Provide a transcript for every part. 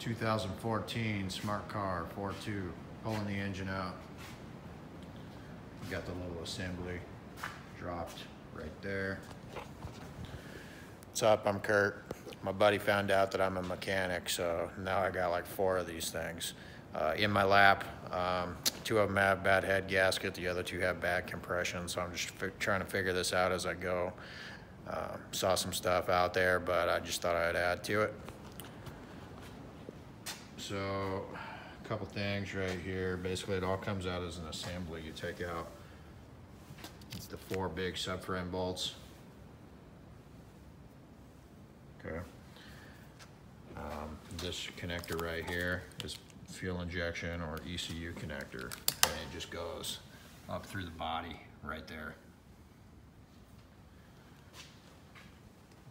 2014 Smart Car Fortwo, pulling the engine out. Got the little assembly dropped right there. What's up? I'm Kurt. My buddy found out that I'm a mechanic, so now I got like four of these things uh, in my lap. Um, two of them have bad head gasket, the other two have bad compression, so I'm just trying to figure this out as I go. Uh, saw some stuff out there, but I just thought I'd add to it. So, a couple things right here. Basically, it all comes out as an assembly. You take out It's the four big subframe bolts. Okay. Um, this connector right here is fuel injection or ECU connector, and it just goes up through the body right there.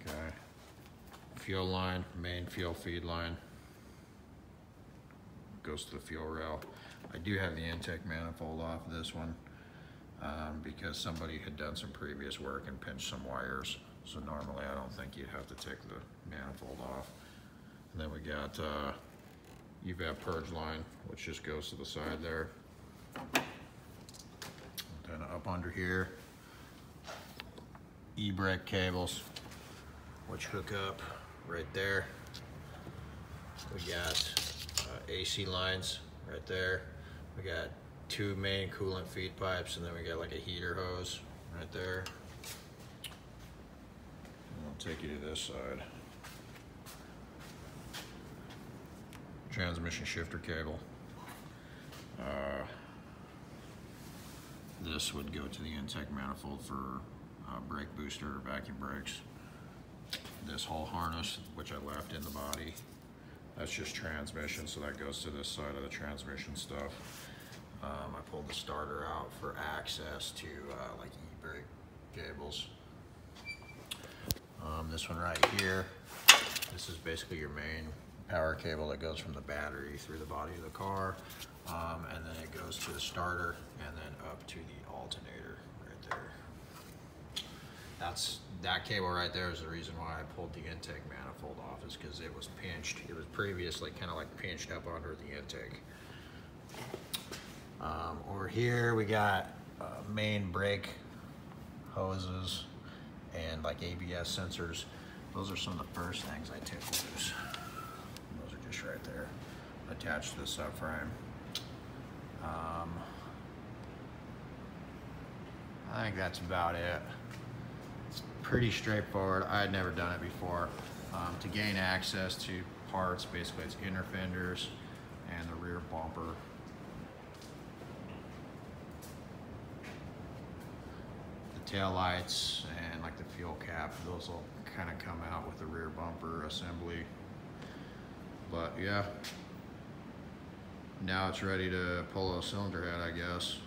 Okay. Fuel line, main fuel feed line goes to the fuel rail. I do have the intake manifold off of this one um, because somebody had done some previous work and pinched some wires. So normally I don't think you'd have to take the manifold off. And then we got uh, EVAP purge line, which just goes to the side there. Then up under here, e-brake cables, which hook up right there. We got AC lines right there. We got two main coolant feed pipes, and then we got like a heater hose right there. And I'll take you to this side. Transmission shifter cable. Uh, this would go to the intake manifold for uh, brake booster or vacuum brakes. This whole harness, which I left in the body, that's just transmission, so that goes to this side of the transmission stuff. Um, I pulled the starter out for access to uh, like e-brake cables. Um, this one right here, this is basically your main power cable that goes from the battery through the body of the car, um, and then it goes to the starter and then up to the alternator right there. That's that cable right there is the reason why I pulled the intake manifold off is because it was pinched. It was previously kind of like pinched up under the intake. Um, over here we got uh, main brake hoses and like ABS sensors. Those are some of the first things I took loose. Those are just right there, attached to the subframe. Um, I think that's about it. Pretty straightforward. I had never done it before. Um, to gain access to parts, basically it's inner fenders and the rear bumper. The tail lights and like the fuel cap, those will kind of come out with the rear bumper assembly. But yeah, now it's ready to pull a cylinder head, I guess.